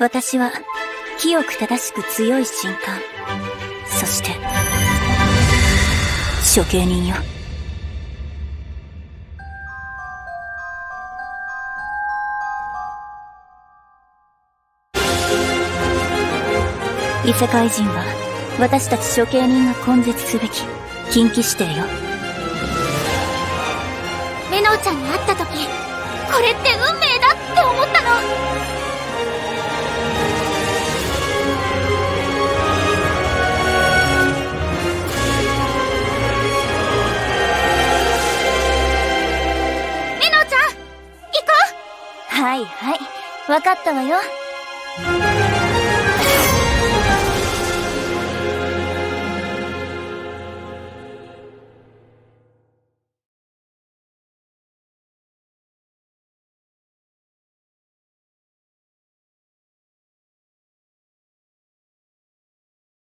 私は、清く正しく強い神官。そして、処刑人よ。異世界人は、私たち処刑人が根絶すべき、禁忌指定よ。メノウちゃんに会った時、これって運命だって思ったのはいはい。分かったわよ。